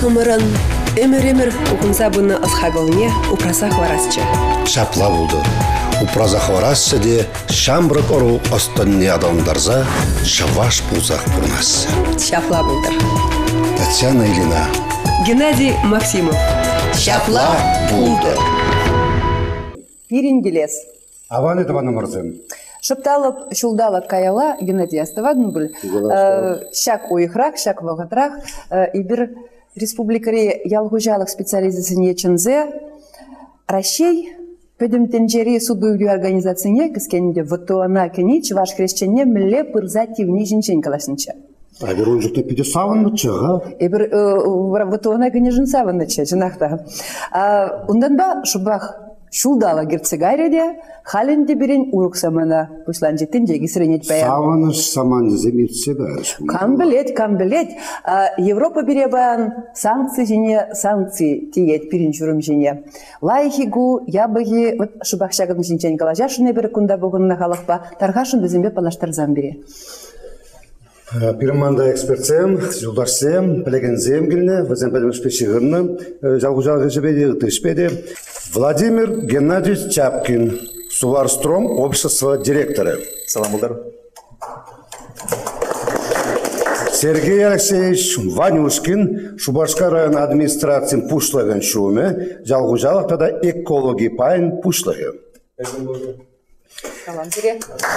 хымырын эмер-эмер укунса буны ысхаговне упраса хварасчы. Шапла булды. Упраза хварасчы де шамбрык ору останне адамдарза шаваш пулзах бурнассы. Шапла булдыр. Татьяна Ильина. Геннадий Максимов. Шапла булды. Пирингелес. Аваны табаны мырзым. Шыпталып, шулдалып каяла Геннадий Астывадын бұл. Шак ойықрақ, шак вағытрақ. Ибір республикари ялғужалық специализацияне чынзе Россия Пөдімтенжері судуйлю организацияне кіскенде ВТО-на кені чываш хрещене міле пырза тивни жінчен калашынча. А бир ойжукта пиде савынны чыга. Эбір ВТО-на кені жын савыныча, жынақта. Ундан ба шубах шулдала герцегариде халинде бирин урук самана жеги сиренет бая. Савыныш саман дезем иртсе бәріш. Кам билет, кам билет. Европа бире баян санкции жіне санкции тиет пирин жүрім жіне. Лайхигу, ябыги, вот шубах шагын жинчен калажа шуне бір күнда бұғынна халықпа, тарғашын бізімбе палаштарзан бире. Пирманда экспертсем, жолдарсем, пілегензем келіне, вазен жалғужалғы жібеде ғытышпеде. Владимир Геннадьевич Чапкин, Суварстром, общество директора. Салам Булдар. Сергей Алексеевич Ванюшкин, Шубашка район администрациян пушлаган шуме, жалғужалық тада экологи пайын пушлагы.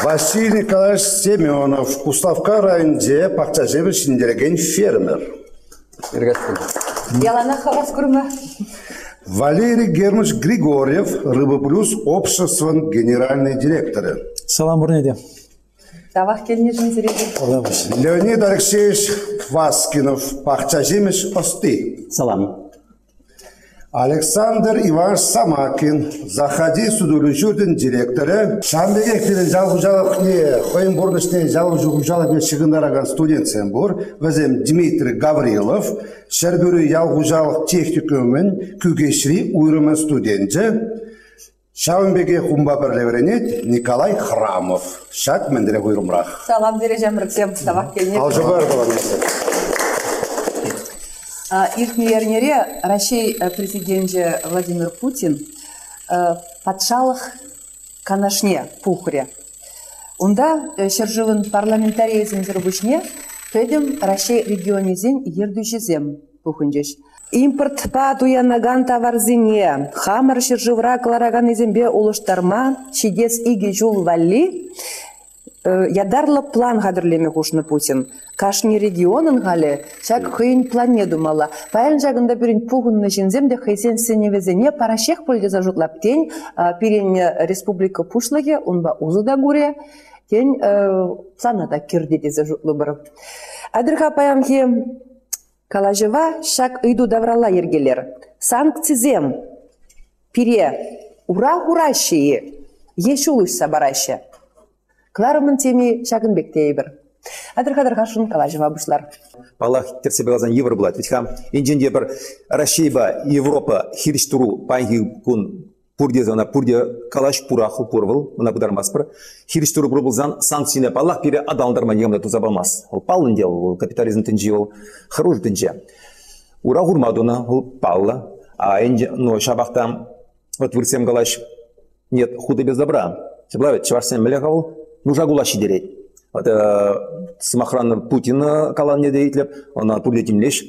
Василий Николаевич Семенов, Куставка районде пақчажебі шиндереген фермер. Ялана. Валерий Германович Григорьев, Рыба Плюс, общество генеральный директор. Салам Бурнеде. Леонид Алексеевич Васкинов, Пахчажимиш Осты. Салам. Александр Иванович Самакин, Заходи судулюшутин директоры. Шамбеге келен жалғужалық не, қойын бұрнышне жалғужалық не шығындараған студентсен бұр. Візем Дмитрий Гаврилов, Шербюрі ялғужалық техникумын күгешри уйрымын студенті. Шаумбеге хумба бірлевренет Николай Храмов. Шак мендіре уйрымрақ. Салам бире жамрыксем. Тавах келіне. Ал жобар баланысы. Иртнернере Россия э, президенті Владимир Путин э, патшалық канашне пухре. Онда э, шыржывын парламентаризм зірбушне пөдім Россия регионезен ердүжізем пухынжеш. Импорт па туянаган товарзине, хамыр шыржывра клараган изембе улыштарма, чидес иги жул валли, Ядарлы план хадырлеме кушны Путин. Кашни регионын гале, чак хыйын плане думала. Паян жагында бірін пугынны жинзем де хыйсен сеневезене парашех польде зажутлап тень, пирен республика пушлаге, онба узы да гуре, тень плана да кирде де зажутлы бір. Адырға паянхи калажева шак ыйду даврала ергелер. Санкцизем пире ура-ура шие, ешулыш сабараще. Кларымын теми шагынбек тейбір. Адыр қадыр қашын кала жавабышлар. Аллах терсе бегазан евро булат. Ведь хам инженде бір Россия Европа хириштуру пайги кун пурде зана пурде калаш пураху пурвыл мына будармас бір хириштуру бурбулзан санкцияны Аллах пире адалдарма негамда тузабалмас. Ол палын дел, ол капитализм тінжи ол хыруж тінже. Ура гурмадуна ол палла. А инже но шабахтам вот вырсем галаш нет худа без добра. Чеблавит чварсен мелехавыл нужа гулаши дерет. Вот самохран Путин калан не дейтлеп, она пурлетимлеш.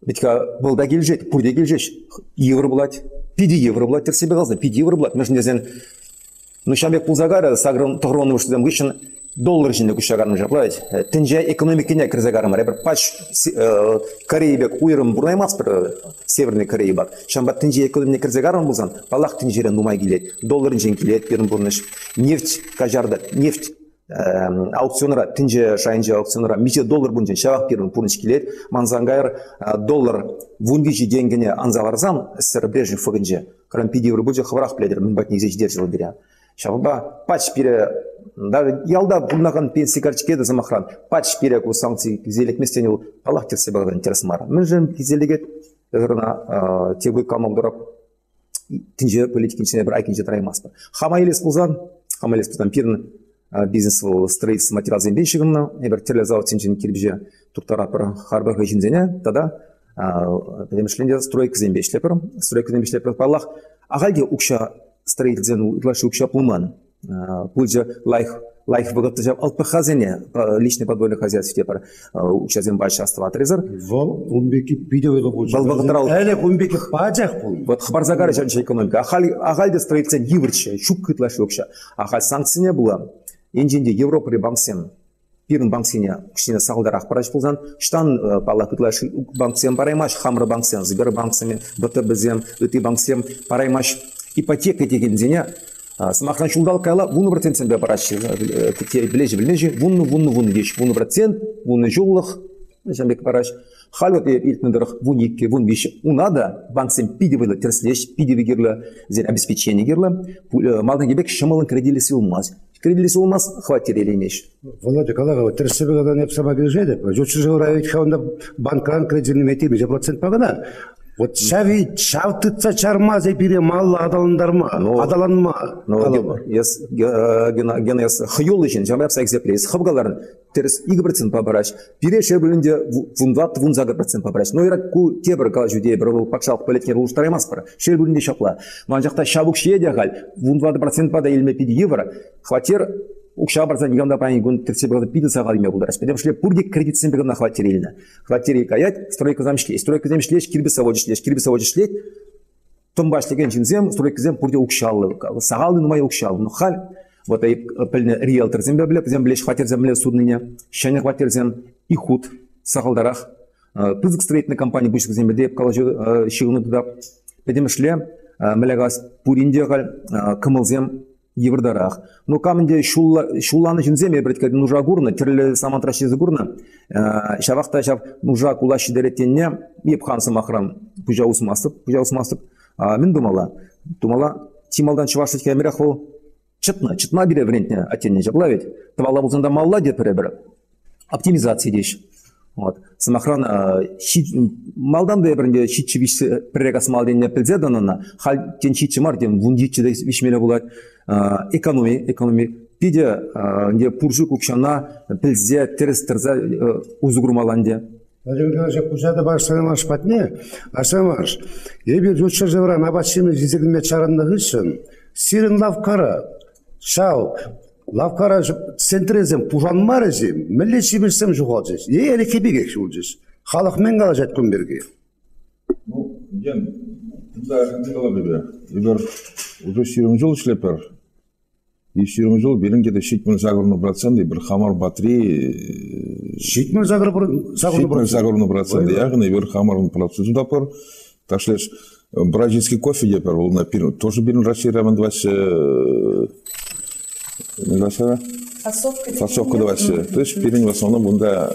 Ведь был да келжет, пурде келжеш. Евро булать, пиди евро булать, терсе бегалза, пиди евро булать. Между незен, ну шамбек пулзагара, саграм тогроны уштадам гышын, доллар жинде кушагарым жаплать. Тенже экономикине кирзагарым, ребер пач Корейбек уйрым бурнаймас бір Северный Корея бар. Шамба тенже экономикине кирзагарым булзан, балах тенжерен нумай келет, доллар жин келет, берін бурныш. Нефть кажарда, нефть аукционера тинже шайынже аукционера мите доллар бунжен шабақ берін пурныш келет манзангайр доллар вундижи денгене анзаларзан сэр брежнев фыгынже крам пиди евро бульже хварах пледер мин бак незе ждер жыл бере шабаба пач пире да ялда картичке да замахран. Пач пире ку санкции кизелек местенил аллах терсе багадан терсмар мин жен кизелегет ырына тегой камалдырап тинже политикинчине бір айкинче тараймаспы хамайлес булзан хамайлес булзан пирин бизнес строительство материал зембейщигімна ебір терле завод сенчен кирбije туктара бір харбар хежинзене тада педемишленде стройка зембешлепер стройка зембешлепер паллах агалде укша строительден утлашы укша пулман. Пульже лайх лайх богатый жав алпахазене личный подвольный хозяйство тепер укшазен баш отрезар вол умбеки видеоға Вал бағыттырал. әлі умбеки бажақ бұл вот хабарзагар жанча экономика. Ахал агалде строительден гибрче шук кытлашы укша ахал санкцияне була енженде европа банксен пирин банксене кішкене сағылдар ақпарат болған штан пала кытлаш банксен параймаш хамры банксен сбербанксен бтбзем ыты банксен параймаш. Ипотека дегендене сымаққан шулдал кайла вуны процентсен бе барашы білежі білнежі вунны вунны вунны деш вуны процент вуны жуллық жамбек бараш халват илтнедырых вун икке вун биш унада банксен пиди вылы терслеш пиди вигерлы зен обеспечение герлы малдан кебек шымылын кредилеси болмас кредилеси болмас хватит елемеш володя калага терсебегадан епсама киржеде жочу жевраевич хаунда банкан кредитный метими же процент пагана вот шави шавтытса чармазе бире малла адалындарма адаланма. ес гена ес хыюл için жамап сайксеплес хыбгаларын терс игі процент пабараш бире шебілінде вунват вунзагы процент пабараш но ирак ку тебір кал жуде бір бұл пакшалық пөлетнер улуштар емес бар шебілінде шапла. Ман жақта шабук шеде гал вунват процент пада елме пиди евро хватер укша барсан игамда пани гун терсе бгада пиди сагал име булдар спедем шле пурди кредит сен бгана хватер илна хватер икаят стройка замшле стройка замшлеш кирби саводишлеш кирби саводишлет томбаш деген жинзем стройка зем пурди укшаллы сагал нумай укшал ну хал вот ай пельне риэлтор зем бебле зем блеш хватер зем бле судныне шане хватер зем и худ сагалдарах пызык строительный компания бушк зем беде калажы шигуны туда педем шле мелегас пуринде гал кымылзем еврдарах. Ну каменде шулла шулланы жинземе бреткә нужа гурна, тирле самантраши гурна. Шавахта шав нужа кулаши деретенне еп хансы махрам пужа усмасып, пужа усмасып. Мен думала, думала тималдан чывашыт кемерах ол чытна, чытма бире врентне атенне жабла ведь. Тавала булзанда малла деп перебер. Оптимизация деш. Вот. Самахран малдан да бірінде шитчі виш пререгас малденне пілзе данана, хал тен шитчі мар тен вундичі де вишмеле болады экономи экономи. Пиде нде пуржу кукшана пілзе терес тырза узугурмаланде Владимир кузада башсана маш патне, асамаш. Ебе жуча жевра на бачиме зизигме чарандыгы үшін сирин лавкара, шау, лавкара центрезем пужанмарезем, милли чимирсем жуғалжыз. Е әлі кебеге шулжыз. Халық мен қала жаткын берге. Ну, ген, да, не было бы. Ибер уже сирим жыл шлепер. И сирим жыл берін кеді шитмін загырны проценты бір хамар батри шитмін загырны проценты яғни бір хамарын процентын тапыр. Ташлеш бразильский кофе депер пир тоже берін расширямен двадцать не расширя фасовка двадцать то есть пирин в основном бұнда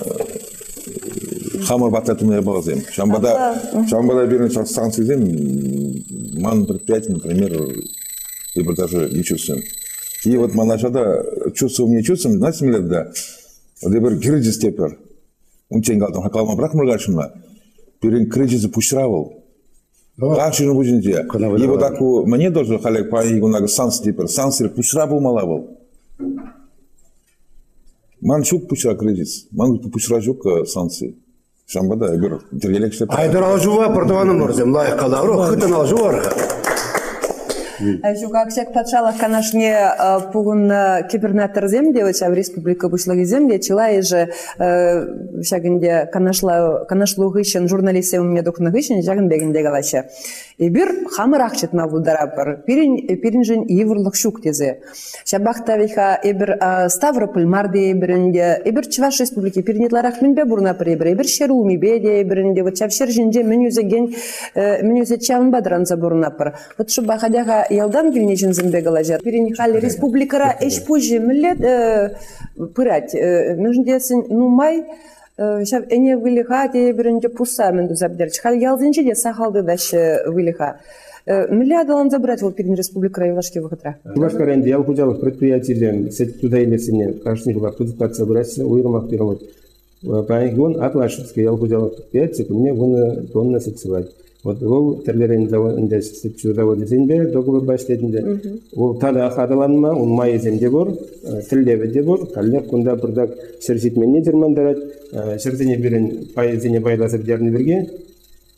хамар бататуная бағзем шамбада шамбада берін санкция зем ман предприятие например либо даже не чувствуем и вот манашада чувствуем не чувствуем знаете милер да вот бір кризис тепер унчен калдым хакалма бірақ мыргашымна берін кризис пушравал Как же будет И вот так мне тоже халек по игунага санс тепер санс пушра булмалавал ман шук пушра кризис ман пушра жук сансы шамбада бір тергелекшеп Айдар алжуа портованым орзем лайық қалавру, хытын алжуарға. Жугаксек патшалах канашне пугун кибернатор земде, в республика бушлаги земде, чила же шагынде канашла канашлу гышын журналисте у меня докна гышын жагын бегинде галаша. И бир хамыр акчет на вударапар. Пирин пирин жин еврлык шук тезе. Шабахта виха эбир Ставрополь марде эбиринде, эбир Чуваш республики пирнитларах минбе бурна пребир, эбир Шеруми беде эбиринде, вот чавшер жинже менюзе ген менюзе чавын бадран забурнапар. Вот шуба хадяга ялдан гилнечен зимбегалажар. Пирин хали республикара эш пужи миллет пырать. Нужндесин ну май Шав эне вылиха те биринче пуса мен дузабдерч. Хал ялдинче де сахалды даш вылиха. Милля адалан забрать вот перед республика Райвашки выходра. Башка ренде ял худжалык предприятиелерин сет туда илесине кашни хулар тут как собрать уйрмак перевод. Паник гон атлашевский ял худжалык предприятие мне вон тонна сетсевать. Вот ол зенбе договор баштединде. Ол тада ахадаланма, он май земде бор, тилдебеде бор, каллеп кунда бурдак шершитменне жермандарат, шерзене бирен пай зене байласып жерни берге,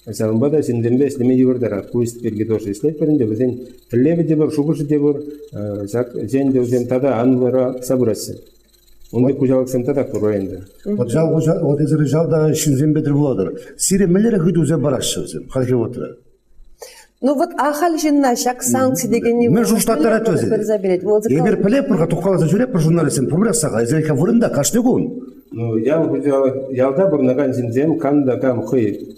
Сабынба да синдембе слеме юрдара куист берге тоже ислет беринде безен тиллеби де бар шугуш де бар жен де өзен тада анлара сабырасы онда кужалык сен тада курайында вот жал вот эзер жалда шинзен бедер буладыр сире мелере хүдүзе барашы өзем халке отура Ну вот ахал жинна шак санкции деген не мен жуштаттар айтып өзі егер пілеп бірға тоққаласа жүреп бір журналистен публикасаға эзерка вырында кашнегун Ну, я ялда бурнаган синзем канда кам хый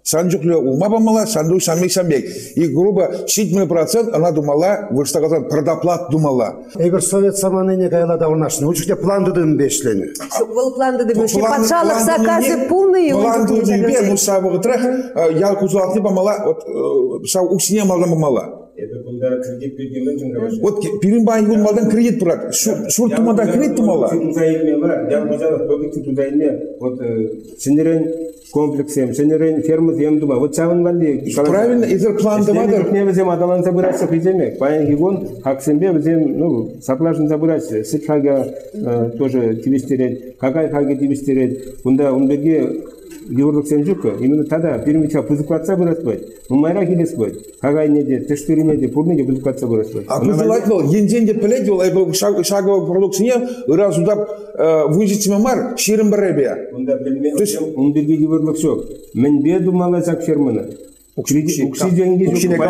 бамала. Санджукле ума бамала, санду самик самбек. И грубо 70 процент она думала, вы что сказали, предоплат думала. егер совет саманене кайлада урнашны учукте план дедим бешлени Был план дебюши. План- Патшалық заказы полные. План дудимбе, заказы. ну сабыгытрак, ял кузуалты бамала, вот сау уксине малдан бамала. Кредит бергенмен жыңгабыш. Вот пирин малдан кредит турат. Шур тумада кредит тумала. Я. Вот синерен комплексем, синерен фермы ем дума. Вот савын валли. Правильно, изер план демадыр. Не безем адалан забырасы хиземе. Паян гигон хаксембе безем, ну, саплашын забырасы. Сыт хага э, тоже тивистерет, какай хага тивистерет. Бунда он Георгий Сенжука, именно тогда первича пузыкватса выраспать. Ну, майра хилеспать. Хагай неде, тештыри неде, пурнеде пузыкватса выраспать. А кузулайт бол, енденде пілет бол, айбыл шаговый продукцияне, удап выжить мамар, ширин баребе. Онда білме, он берге георгий жоқ. Мен бе думала зак ферманы.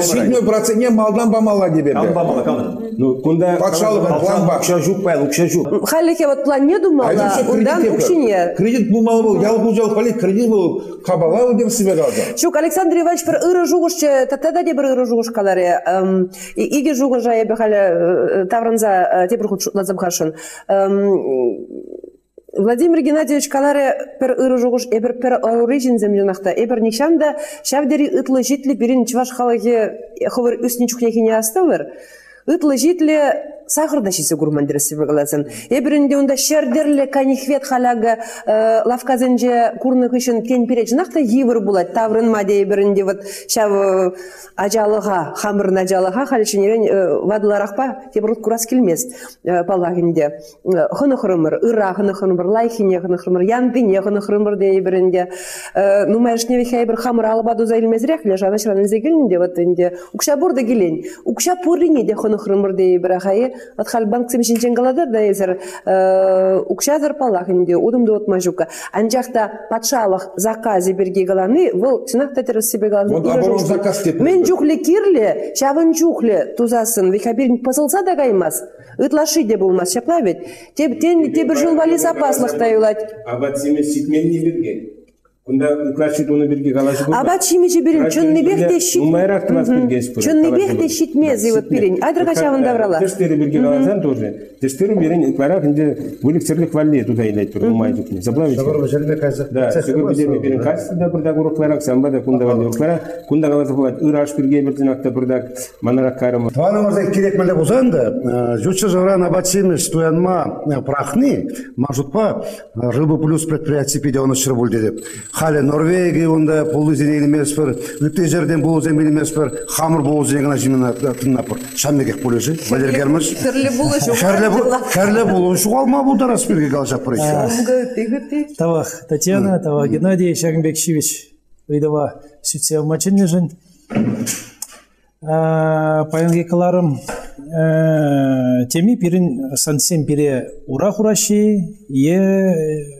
Седьмой процентне малдан бамала. Ну, кунда план бар. Укша жук байл, укша жук. Халике вот план не думала, укшине. Кредит ял кредит деп. Шук Александр Иванович ыры татада де ыры тавранза. Владимир Геннадьевич каларе пер ыры жуғыш, эбір пер оригин землянақта, эбір нишанда шавдери ытлы житлі бірін чваш халығы ховыр үстін чухнехине астылыр. Ытлы житлі сахарда шисе гурмандир себе глазын. Эбірінде онда шердерлі канихвет халяга э, лавказынже курных үшін кен переч нақта евір болады. Таврын маде эбірінде вот шав э, ажалыға, хамырын ажалыға халішінерен э, вадыларақпа тебірлік курас келмес палагінде. Хыны хырымыр, ыра хыны хырымыр, лайхине хыны хырымыр, яндыне хыны хырымыр де эбірінде. Э, Ну мәшне вихе эбір хамыр албаду зайлмезрек, лежа начраны зегілінде вот инде. Укша бурда келен, укша пурине де хыны хырымыр де эбір ахайы. Вот хал банк семшин ченгалада да езер укшазыр палах инде удымды отма жука. Анжақта патшалық заказы берге галаны, выл чынақта терес себе галаны. Вот оборон заказ деп. Мен жухле кирле, шавын жухле тузасын, вихабирин посылса да каймас. Ытлаши де болмас, шапла ведь. Теб тен тебір жыл вали запаслық таюлать. Абат семе ситмен не берген. Кунда клашит оны берге галашы болды. Аба чимичи берин, чынны бехте щит. Умайрак класс берген спорт. Чынны бехте щитмezi вот берин. Айдырға шавын даврала. Тештері берге галасан тоже. Тештері берен кларак инде бөліксерлік валле туда илет бір умай жүкне. Заплавить. Шабар жерде кайса Да, сегер бедерме берен кайсы да бірдак урокларак, самба да кунда валле уроклара. Кунда галаса болады, ыраш берге бірден акта бірдак манарак карымы. Туаны мырза керек меле болсан да, жутчы жавран абачимиш туянма прахны, мажутпа рыбы плюс предприятие пиде оны шыр болды деп. Халі Норвегия онда пулы зенен емес бір, үтте жерден бұл земен емес бір, хамыр бұл зенен жимена тыннапыр. Шаммекек бұлыжы, Валер Гермаш. Болы жоқ. Кәрлі бұл, шуғалма бұл дарас берге қалжап бір. Тавах Татьяна, Тавах Геннадий, Шагенбекшевич, Выдава Сюцев Маченежин. Паянги теми пирин сансен пире ура хураши, е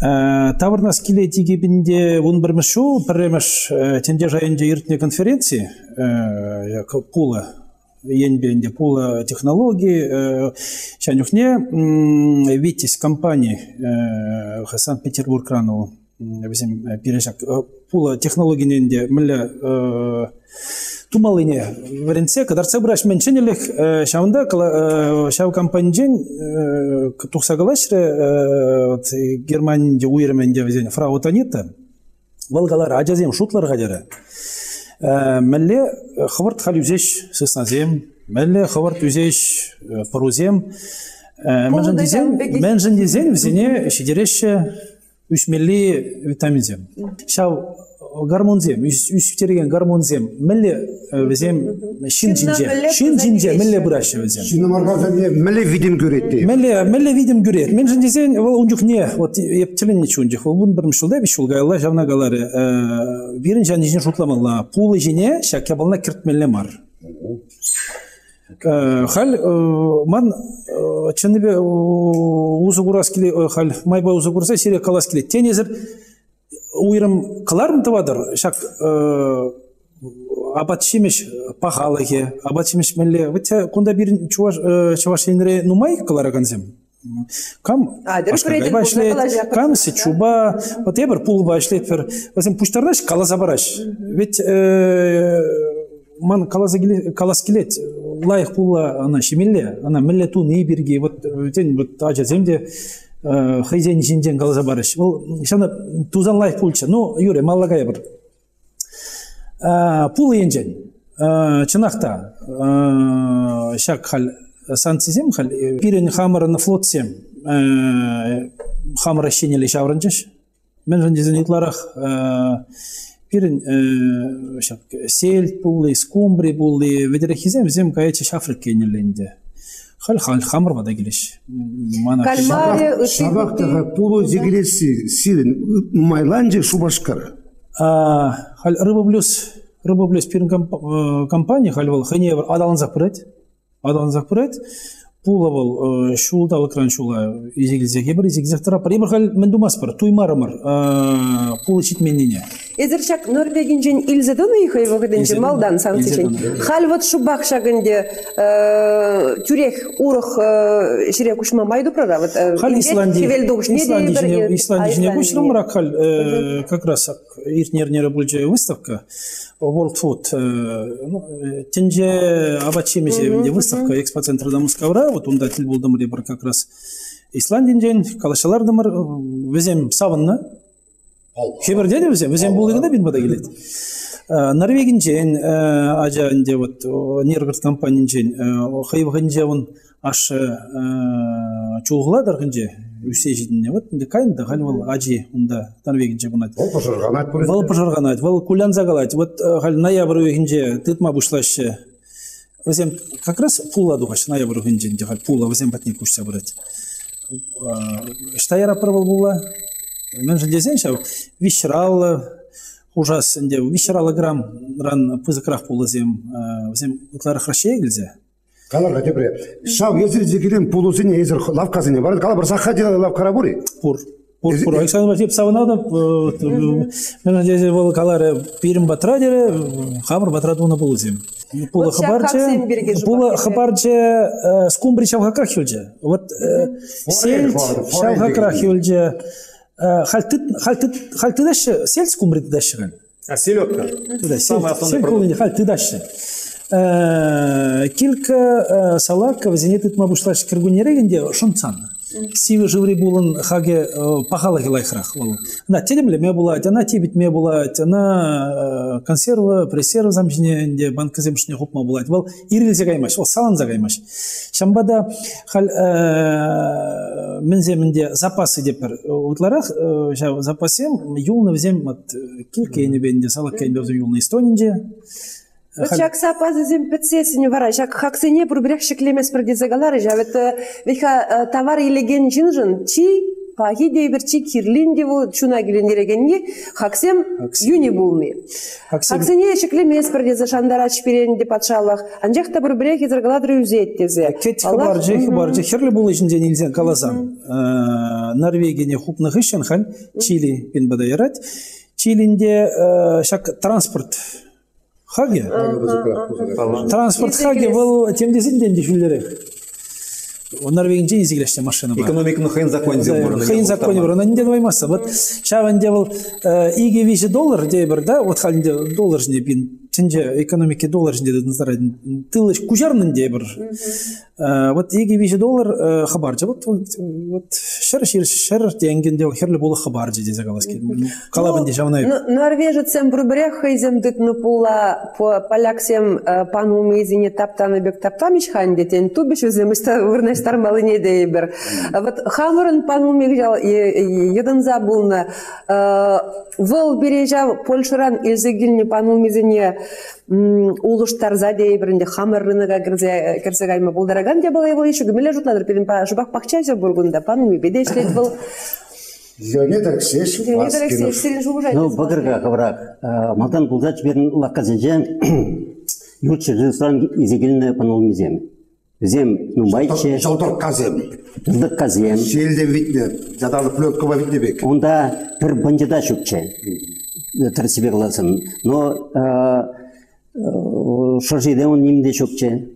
булдараш. Тавырнас келе тигебінде он бір мүшу, бір емеш тенде жайынде ертіне конференции, пулы, енбенде пула технологии шанюхне витязь компании санкт петербург кранову bizim пирежак пула технологиянде мілля тумалыне варенсе кадарса браш менченелек шавында шав компанijен тухсагалашре германияде уйременде везен фрау танита валгалар ажазем шутлар гадера мәлле хыбырт хал үзеш сысназем мәлле хыбырт үзеш парузем мәнжен дизен мәнжен дизен везене шидереше үчмелли витаминзем шау гормонзем үстереген гормонзем милле везем шин жинже шин жинже милле бураше везем Şimdi markazda mele vidim göretti. милле милле видим гүрет мен жин десен ол унжук не? Вот ептилен не чунжук ол бун бир шулда биш шулга алла жавна галары бирин жан жин шутламалла пулы жине шакя бална киртмелле мар. Хал ман чыныбе узы курас келе хал майба узы курса сире калас келе. Тенезір уйрым кыларым тывадыр шак абат шимеш пахалыхе абат шимеш мелле. Витя кунда бир чуваш чуваш енре нумай кам күрейден башлайт курса калажа кам се чуба вот ебір пул башлайт бір өзім пуштардаш каласа бараш. Ведь ман каласа келе- калас келет лайық пулла ана шемелле ана милле ту не бирге вот тен вот ажазем де хозяин жинжен каласа бараш ол шана тузан лайық пулча ну юре маллагая бір. Пул енжен. Чынақта шак хал сансизем хал пирен хамырын флотсем хамыр шенеле шаврынчыш мен жандезен итларах пирен шак сельт булли скумбри булли ведерехизем зем каячы шафрик кенеленде хал хал хамыр бада келеш пулу зигреси силин майланже шубашкара. Хал рыба плюс рыба плюс пирин э, компания хал вал хане бір адалынзақ пырет адалынзақ пырет пула вал шулда экран шула изегилзек ебір изегилзек тарапар ебір хал мен думас бар туймарымыр пулы читменнене Эзер шак Норвегин жен илзедон вагаденче Илзедон, малдан. Илзедон. Хал вот шубах шагынде тюрех урах шире кушма майду прара? Вот. хал исландия исландия исландия кучрым рак хал э, как раз иртнернере бульже выставка World Food э, ну, э, тенже абачемеже выставка экспоцентр дамускавра вот онда тил болдым ребір как раз. Исландинден калашалардымыр везем савынны хеберде де везем везем булдыгында бин бада келет норвегинжен ажа инде вот нергырт компанинжен хайвгынже он аш чулгуладыр гынже үсе жидине вот инде кайында хальвал ажи унда норвегинже бунат Ол пожарганат. Вал пожарганать, вал кулян загалать. Вот э, халь ноябрь уйгинже тытма бушлаще. Возем как раз пула духаш ноябрь уйгинже инде халь пула возем батни кушса брать. Штаяра пробовал була. Мен же дезен шау вишрал ужас инде вишрал грамм ран пызыкрах пулазем возем утлары хращее гильзе. Каларга тепре. Шав езир зигирин пулусине езир лавкасине бар. Кала бір сахади лавкара бури. Пур. Пур, пур. Александр Васильев саванада, мен надеюсь, вол калары пирим батрадере, хамыр батрадуна пулазем. Пула хабарче, пула хабарче скумбри шавхакрах юлже. Вот сельт форель, хальтыдаш сельт скумбри тыдашган. А селедка? Самый основной продукт. Килька салак вазенетит мабушлаш киргунерегенде шунцан. Сивы живри булын хаге пахала гилайхрах. На телемле ме булать, она тибит ме булать, она консерва, пресерва замжине, банка земшне хупма булать. Вал ирил загаймаш, ол салан загаймаш. Шамбада хал мензе менде запасы депер утларах запасем юлны взем от килька не бенде юлны истонинде. Вот шак сапазы зем петсесине вара, шак хаксене бурбрях шеклемес продизагалары, жавет веха товар илеген жинжин, чи пахи дейбір чи кирлиндеву чуна гилендерегенге хаксем юни булми. Хаксене шеклемес продиза шандарач перенде патшалах, анжақта бурбрях изаргаладры үзеттезе. Кет хабаржы, хабаржы, херлі бұл ішінде нельзя калазам. Норвегияне хупнық ішен хал, Чили пен бадайрат. Чилинде шак транспорт хаге транспорт хаге бұл темдесін денде филлері норвегинче изигилеште машина бар Экономиканы хайн законе дем Хейн законе бар. Онан ден ваймаса. Вот шаванде был иге виже доллар де бір да, вот халінде доллар жіне бин тенже экономике доллар дедін зарайдын. Тылыш кужарнын бір. Вот иге виже доллар хабар же. Вот вот шыр шыр шыр денген де херлі болы хабар же дезе каласки. Калабын де жавнай. Норвежецем брубрех хейзем дыт пула по поляксем пану мезине таптаны бек таптамиш хан детен тубиш өзем иста вырнаштар малыне де бір. Вот хамырын пану мегжал едын забулна. Выл бережа Польшыран илзегилне пану мезине улуштарза де бірінде хамыр рынога кірзе кірсе кайма булдараган де балай еще гмеле жутладыр перин па жубак пакчазе бургунда пану беде ишлет был Леонид Алексеевич Леонид Алексеевич Васкинов. сирин жугужай Ну, багырга каврак. Малдан булдач берін лаққазенже юртшы жылсыран изегіліне панол мизем. Зем, ну, байче, Жолдор Казем. жылдық казем. Желден витне. Задалы плеткова витне бек. Онда бір бынжыда шөкче. Тірсібе қыласын. Но шыржиде он немде шөкче.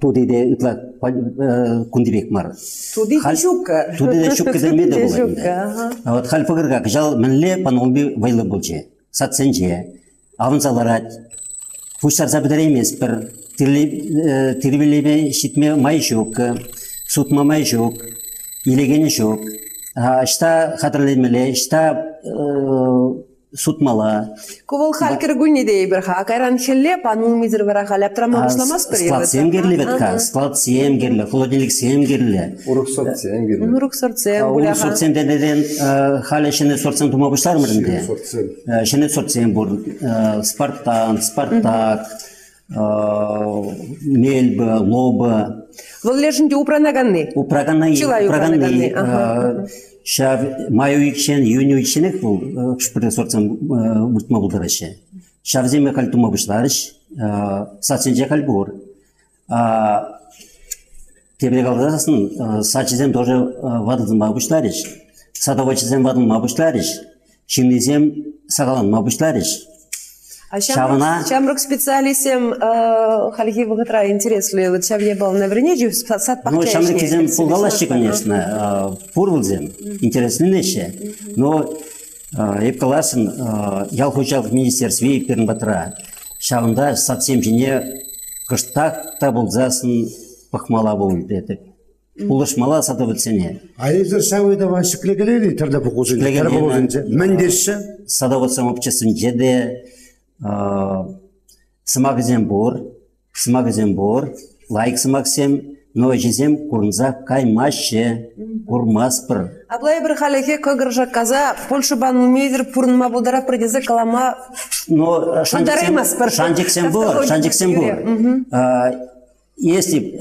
Тудиде ытла кундибек мар. туди Хал- шукка Туди де шукка демеде Туди бұл шукка, ага. А вот халь пыгырга кыжал мінле панолби вайлы болче. Сатсенже, авын саларат. Пуштар забыдар емес бір тирбелебе шитме май жок, сутма май жок, илегені жок. Шта хатырлемеле, шта сутмала. Кувал халкер гуни де бір ха кайран хелле пану мизер бара халап трама башламас бір Склад семгерлі ветка, склад семгерлі, холодильник семгерлі. Уруксат сен Нурук сорце Улы буляха сортсен деден халі шыны сортсен тума бұштар мұрынды. сортсен. Шыны сортсен бұр. Спартан, Спартак, Мельбі, Лобы. Вол лежінде упранаганны упраганай, упраганай. Шав маю икшен, июню икшенек бұл шпыры сортсен ұртма бұлдырышы. Шав земе кал тума бұштарыш, сатсенже кал бұр. Тебе қалдасын, сачызем тоже вадыдын мабуштарыш. Садовачызем вадын мабуштарыш. Şimdizem сағалан мабуштарыш. А Шавына- Шамрук специалистем халги вагатра интересли. Вот шав ебал на вернеджи сад Ну, пахчаешне. шамрыкизем пулгалашы, конечно, пурвылзем, интересный неше. Но епкаласын ял хучалық министерстве перін батыра. Шағында совсем жіне кыштак та бұлзасын пахмала болып етіп. Пулышмала сатып өтсене. А езір шауыда вашы клегелели тірді бұқушын. Клегелели, Тірді бұқушын. Міндеші. Сатып өтсем общесын жеде сымағызем бұр, сымағызем бұр, лайк сымақсем, но жезем курнза каймашы, курмаспыр. Аблай бір халеге көгіржа каза Польша бану мейдер пурнма булдара придезе калама Но Мандаримас, пар- шанчиксем автоход бур, шанчиксем бур. А, Если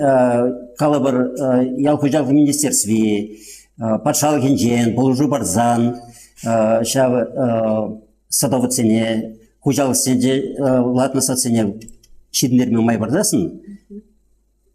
калабыр ялхужал в министерстве, патшалық инжен, полужу барзан, шавы садовы цене, хужалық сенде, латна сатсене шидіндермен май бардасын,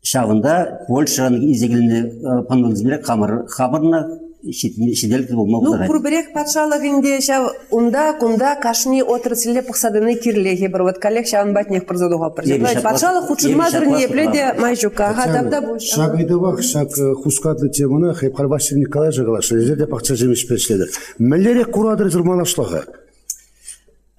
шавында Польшаның изегіліне панылызбірек қамыр, қамырына шиделік болмау Ну, пурберех патшалығынде шав унда кунда кашни отрасле пықсадыны кирлеге бір вот коллег шавын батнех пырзадуға. шаклас- Патшалық ебі худшынмазыр шаклас не пледе бұрға. майжука. Ага, давда бұл. Шак идывақ, шак хускатлы теманы, хайп Василий Николай жағалашы. Жерде пақча жеміш першледі. Міллерек құрадыр зұрмалашлығы.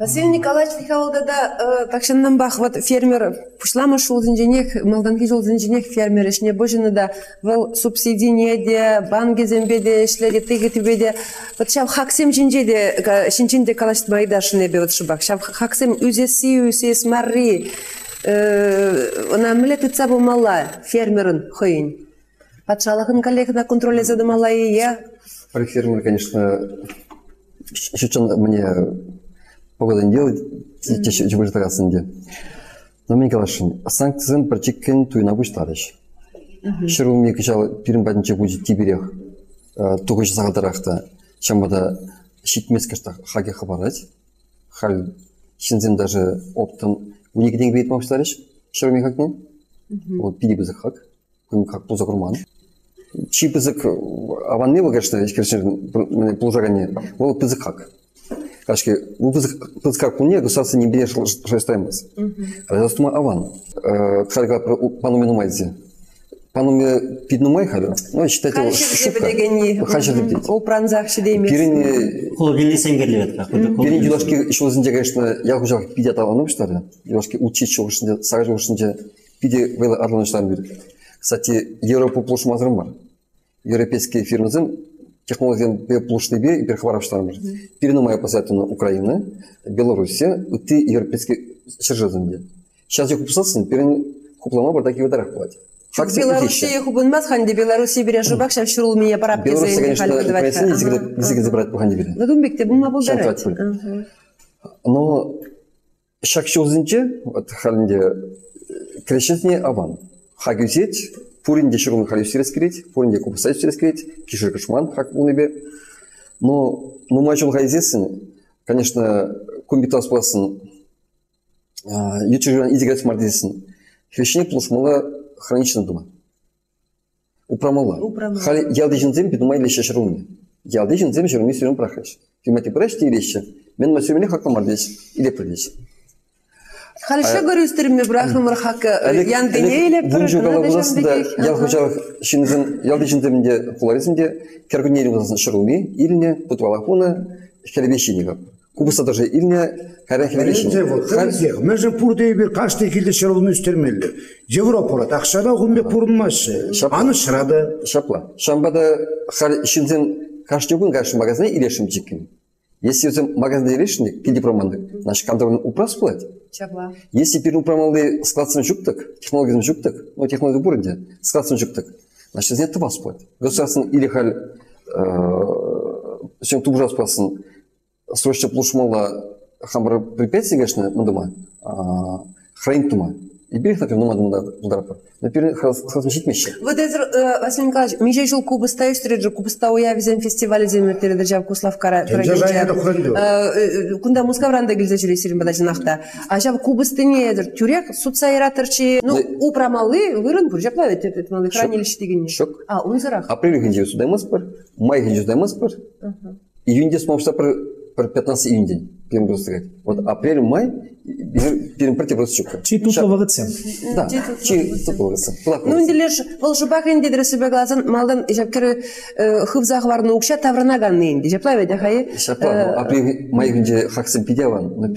Василий Николаевич Михайловда да такшаннан бах вот фермер пушлама шул зинженех малданки жол зинженех фермер ишне божины да вел субсидине де банге зембеде ишледе тыгы тибеде вот шав хаксем жинжеде шинчинде калашт майдашыне бе вот шубак. Шав хаксем үзеси үзес марри она милет ыца мала фермерын хойын патшалығын коллегада контроль етеді малайы я. Про фермер, конечно, шучан мне погодан делать, чего будет раз инде. Но мне калашын, санкциян бір чеккен туйна бұштарыш. Шырыл мне кычал пирин бәдінче бұжы тиберех, туғыш сағадарақта, шамада шитмес кашта хаге хабарать. Хал шинзен даже оптан уникиден бейт мамштарыш, шырыл мне хакне, вот пиди бізі хак, күн хак бұза құрман. Чи пызык аванны был, конечно, ешкершер, мне полжагане, ол пызык хак. Кашки упыз пызка куне государство не береш шестаймыз разостума аван хальга пануме нумайзе пануме пиднумай халю ну считайте его шутка хальше деп ол пранзах шиде емес пирин как пирин конечно я уже пидят что ли учить пиде вела арланыштан бир кстати европа плошмазырым бар европейские технологияны площади бе перехвараштарымыз переномая посадина Украины, Белоруссия, ты европейский шержазымде. Сейчас я купсасын, перен куплама бар такие выдарах платить. Чук Белоруссия хубынмас ханди жубак шам шурул меня пара Белоруссия, конечно, Украина езиге забрать по ханди бере. Надумбекте бумма болдарать. Но шак шозинче, вот халинде крешетне аван. Хагюзеть, пуринде шырун халюсирес керет, пуринде купсайсирес керет, кишер кашман хак унебе. Но ну мачун хайзесин, конечно, кумбитас пласын, ючужан изиграть мардесин. Хвещение плушмала хронично дума. Упрамала. Хали ялды жинзем бедумай леще шыруны. Ялды жинзем шыруны сюрен прахаш. Фимати прашти леще. Мен масюрмене хакка мардеш. Или придеш. Халыша көрүстүрүмө бирок номер хакы яндыне эле Бун жугала буласында ял хожалык шинзен ялды жинземде куларизмде кергунери буласын шыруны илне путвалахуна хелебешинигап. Кубуса даже илне. Мен же пурдей бир кашты килди шырылмы үстермелди. Европалат акшада гумбе пурынмашы. Аны шырады. Шапла. Шамбада хал шинзен каштюгун каш магазине илешим. Если өзім магазинде решінде кенде проманды, значит, контрольный управ платить. Чабла. Если управлялы складсын жүктік, технологиясын жүктік, ну, технология бұрынде, складсын жүктік, значит, нет вас платить. Государственный или халь, сен тубжа спасын, срочно плушмала хамбар конечно, мандума, хранить тума. И берег, например, ну, мандума ударапар. Например, хазмещить мещи. Вот это, Василий Николаевич, меже жыл кубыста үстіреді, кубыста уя визен фестивалі земіртері держав Куславкара. Кунда мускавранда келзе жүрей сирин бада жинақта. А жав кубыстыне тюрек суд сайратырчы, ну, упрамалы вырын бұр жапла өтетмалы хранилище дегенне. Шок. А, он зырақ. Апрель генде судаймыз бар, май генде судаймыз бар. Июньде смогшта про 15 июньден. Прям сказать. Вот апрель, май, просто щука. Чи тут вагатсен. Да, чи тут вагатсен. Ну, инделеш, бұл жұбақ енді дірісі бәглазын, малдан жапкері хывзағы барны ұқша тавранаган енді. Жапла бәді, хай? Шапла, апрель, май генде хақсын пидяван, но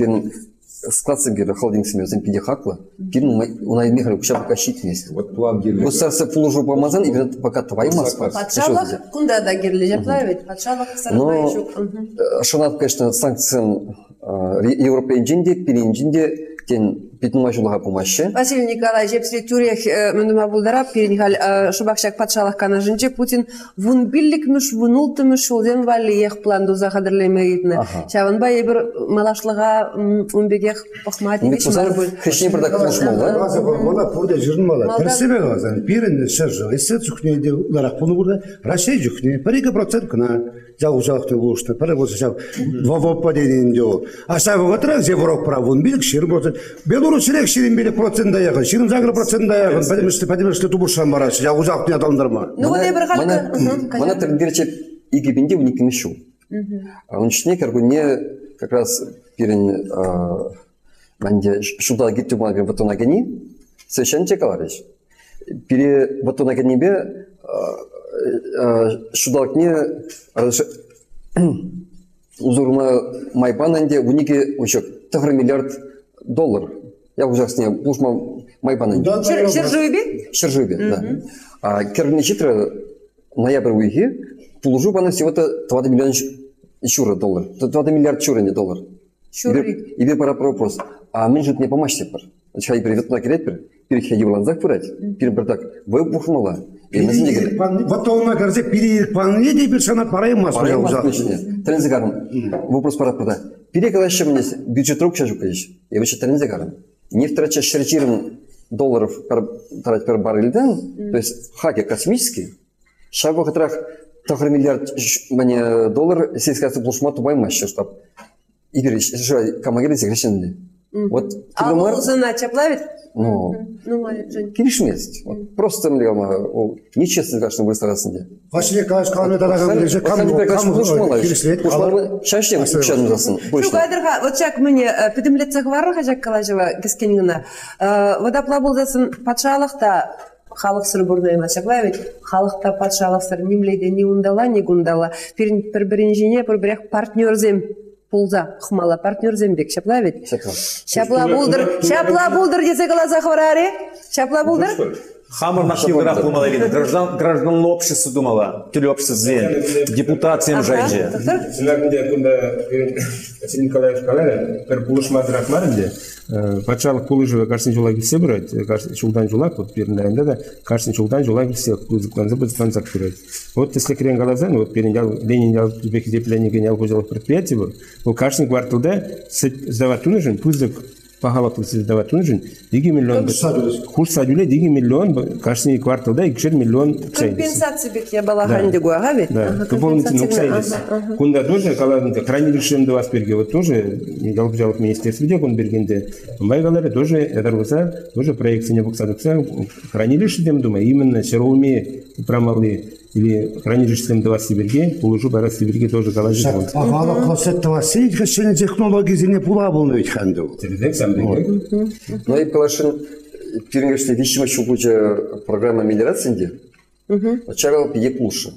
складсың келе холдингсің мен сен пиде хаклы кейін ұнайды мен күші покащить есть вот план керле государство пул уже помазан и пока твоя москва. Патшалық кунда да керле сарбай конечно э, пирин тен 15 помощи. Василий Николаевич, я все тюрех э, мендумабулдара перенихал э, шубахшак патшалах канажинче Путин вун билликмиш вунултымыш улден валиех план дуза хадрлеме идне. Чаван бай бир малашлыга унбегех пахмат идиш. Мекузар хешне бирда кылышмал да. Мала кына. Жау жалықты лушты. Бір болса жау. Вовопа dediğinde o. Aşağı oturak Европа правун билик шир процент. Беларусь рек ширин билик процент даяғын. Ширин загыр. Потому что потому что уникими шу. А он каргуне как раз пирин бенде шуда. Пире шудалкне узурма майбананде уники учок тахыр миллиард доллар. Я уже с ней плушма майбананде. Шыржуйбе? Шыржуйбе, да. А керни читра ноябрь уйги пулужу бана всего-то 20 миллион чура доллар. 20 миллиард чура не доллар. Чуры. И бе пара вопрос. А мен жут не помаште пар. Чай привет на керет пер. Перехи юланзак пырать. Пир бір так. Вы бухмала. Вот он гарзе перейік панне де бір сана параймас. Трензигарым. Вопрос пара пырда. Перекалаще мне бюджет рук сейчас жукаешь. Я выше трензигарым. Не втрача шерчирым долларов трать пер баррельден, то есть хаки космический. Шагу хатрах тахыр миллиард мне доллар сельская плошма тубаймас, что И бир, что камагели сегрешенде. Вот чапла бит. ну, келишмес. Вот Просто міне ма, ол нечестно, конечно, выстар арасында. Василий Николаевич қалмедаға келеше Шашне учаным засын. Şu gaydırga, вот çak mene pidimletsek var hajak kalajeva кескенingina. Водопла болдасын патшалықта халық сыр бурнайма чаклавит халықта патшалық сыр нимлейде не ундала не гундала пир пир биринжине пир бирек партнерзем пулза хмала партнерзем бек чаплавит шапла булдыр шапла булдыр десе глаза хвараре шапла булдыр? Хамар на граф думала, или граждан, гражданное общество думала, телеобщество зен, депутациям жайже. Силерде күнде Василий Николаевич Каларин бір марынде патшалық пулы жылы келсе шулдан вот да шулдан жола келсе біз вот қалазан вот ленин предприятие бұл бұл кварталда сдавать нужен пуздык пахалатыл сдавать нужен диги миллион курс садюле диги миллион каршын кварталда икшер миллион компенсация бек я бала ханде гуага бит Да, дополнительно уксайдыс. Кунда тоже каларында хранилищем вас берге вот тоже жалпы жалпы министерстводе кун бергенде байгалары тоже эдарбыса тоже проектсине буксадыкса хранилище дем думаю именно сероуме промалы или хранилище дем вас берге улужу бара сибирге тоже калажы Бағалы қосетті Василий кішкене технология зене пұла бұл өйтханды. Ну и Калашин, пирнгеште вещима шукуча программа мелиорациянде, чарал пиек лучше.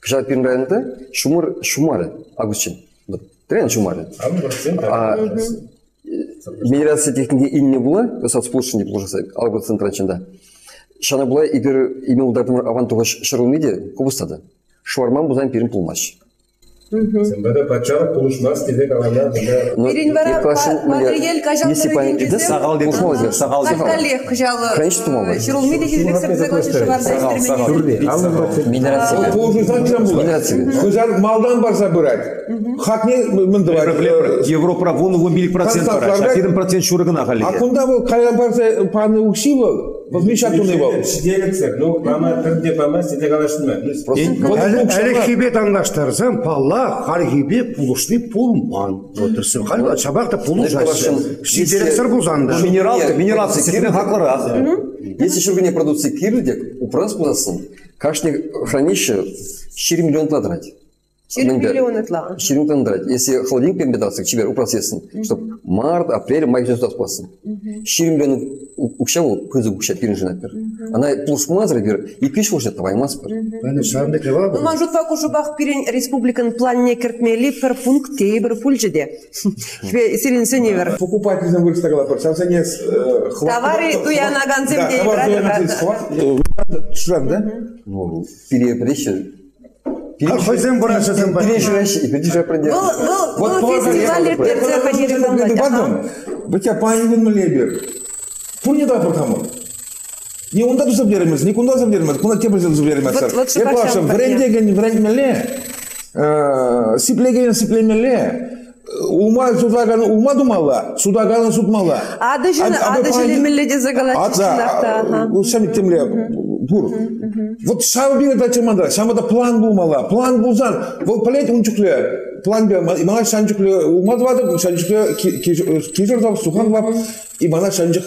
Кжал пирнгайында шумар шумары агучин. Вот трен шумары. А мелиорация техники инне була, то сплошне положился алгы центрачында. Шана була и бир имел датым авантуга шарумиде кубустада. Шварман бузан пирин пулмаш. Бара материал кажал деп деп. Конечно, була. Малдан барса бирать. Хакне мынды бар. Европа вон процент процент шурыгына бу кайга барса паны укши. Возмещать туны бу. Шиделексер, ну, пұлышны пұлман. Отырсын, қар шабақта пұлы жайсы. Шиделексер бұзанды. Минералка, минералка, секирин хаклары. Если шургане продукции кирдек, упрас пузасын, кашни хранище 4 миллион тратить. 4 миллион тратить. Если холодильник пембедасы, чибер упрас есін, чтоб март, апрель, май жөз таспасын. 4 миллион укшаву, кызы укша пирин жинапер. Она плюс мазра бер, и пиш ушет таваймас пер. Бәні шағында кева Ну, мажут факу жубах пирин республикан планне кертмели пер пункт тейбер пульжеде. Хве сирин сеневер. Покупательзам вырстагала пер. Сам сенес Товары туяна ганзем де брат. Шрам, да? Бар. Пережиращи, и пережирай Был, был, был фестиваль перце хадири Бадым, бітя пайын мілебер. Пурне да пыртамы. Не онда да забереміз, не кунда тебе забереміз. Вот- вот Я шипашам пашам, пойдем. врендеген врендмеле, сиплеген сиплемеле, ума судаган ума думала, судаган судмала. Ады жын, ады жын милледе загалачышынақта. У темле бур. Вот шау бире да чамада, шамада план булмала, план булзан. Вот палет унчукле, план бе, мана шанчукле, умадвада шанчукле кижер да сухан вап, и мана шанчук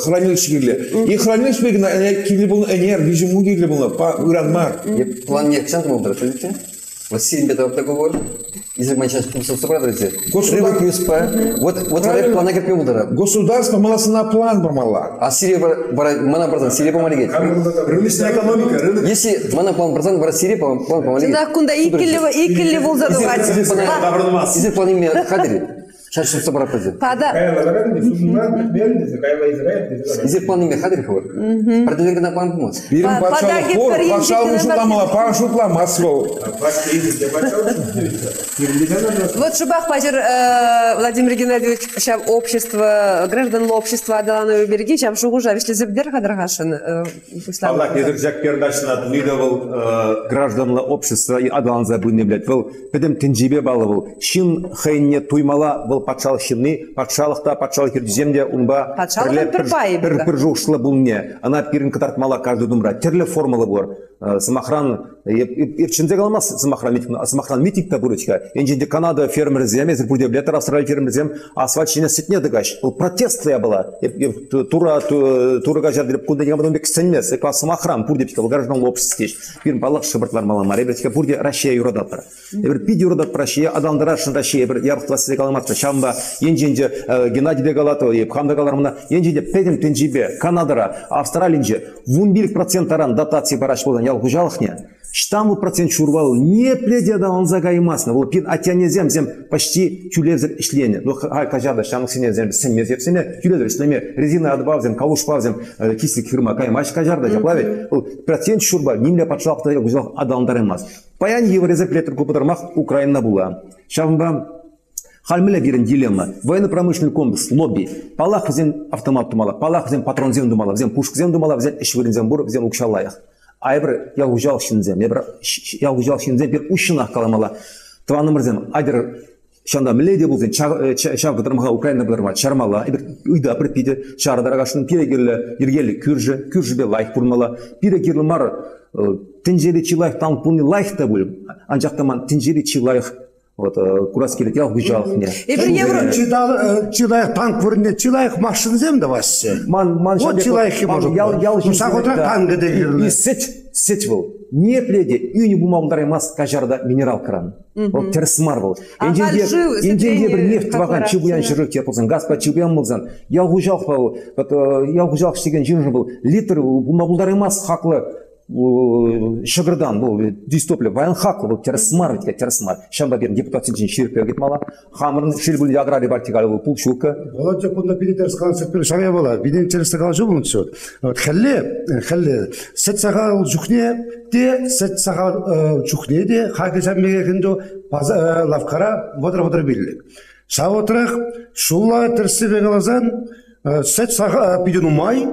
хранилище гирле. И хранилище бегна кирле был энергия, жиму гирле был, па уранмар. Я план не акцент был, да, видите? Вот сильно беда вот такой вот. Если мы сейчас пустим собраться, Государ- рыба плюс П. Вот, вот вариант плана как пил удара. Государство маласына план бамала. А Сирия, бар- бар- мана бразан, Сирия помогает. Рыночная экономика, рынок. Если мана план бразан, бар Сирия план план помогает. Сында кунда икілі икілі бұл задуғат. Если план имя хадри, сейчас что собрать Пада. Если план имя хадри хавар, продвинка на план помочь. Бирим Па- пачал подаги хор, пачал на мушутламала, парашютламас бол. Вот шубах пажер э, Владимир Геннадьевич шаб общество, граждан общества Адалановой береги, шаб шугу жа вишле зебдер хадрагашын. Allah kedir jak передачына лида был гражданлы общество и адан забыны блядь. Был бедем тинжибе балы был. Шин хайне туймала был патшалық шинны, патшалықта патшалық земде унба Патшалық пір пір бұл не. Ана пирин самохран епчинзе каламас самохран митинг самохран митинг та бурочка энжинде канада фермер зем эзер бурде блетер австралия фермер зем асфальт шине сетне дагаш бұл протест я была. Тура тура жар деп куда деген бек сенмес эка самохран бурде пика граждан общество бир балак шыбыртлар мала маре бетке бурде россия юродатыр бир пид юродат россия адамдар ашын россия бир ярыктва сизе каламат шамба энжинде э, геннадий де галато еп хамда галар мына энжинде педим тенжибе канадара австралинже вун бир проценттаран дотация бараш болдан ял хужалыхне штаммы процент шурвал не пледеда он загаймасна. Вот пин атяне зем зем почти чулезер ишление ну хай кажада шамы сене зем сене зем сене чулезер ишлеме резина адбав зем калуш павзем э, кислик фирма каймаш кажарда жаплаве. Процент шурба нимле патшалыкта гузал адамдар эмас паян еврезер плетер купыдырмак украина була. Шамба Хальмеле бирен дилемма. Военно-промышленный комплекс, лобби. Палах взен автомат думала, палах взен патрон зем думала, взен пушк зем думала, взен ишвырин зем бур, взен укшалаях. Айбір ялгужал шинзем, ебір ялгужал шинзем бір ушынақ каламала. Тванымырзем, айдыр шанда миледи болсын чав бытырмаға украина бытырма чармала. Бир үйда бір пиде шардарагашын пире керле ергелі күржі бе лайк бурмала пире мар тинжери чилайх танк пуни лайх та бул анжақтаман тинжери чилайх вот кураскеле тял гужал не эбир евро чилайх танк вурне чилайх машин зем да вас ман ман вот может ял ял сахотра танк де и сеть сеть был не пледе үйні бумалдар эмас кажарда минерал кран. Вот терсмар был бір нефть ваган чебуян газ па чебуян ял вот ял деген жин был. Литр бумалдар эмас хаклы шығырдан бұл дистопле баян хақлы бұл терсмар ведь терсмар шамба бер депутат синжин ширпе гитмала хамырын ширбул аграрий вертикаль бұл пулшука володя кунда перетерс концерт шагая бала биден терс кала жобун все вот халле халле сет сагал жухне де сет сагал жухне де хаге жаммеге кендо лавкара водра водра биллик шавотрах шула терсебе галазан сет сага биден умай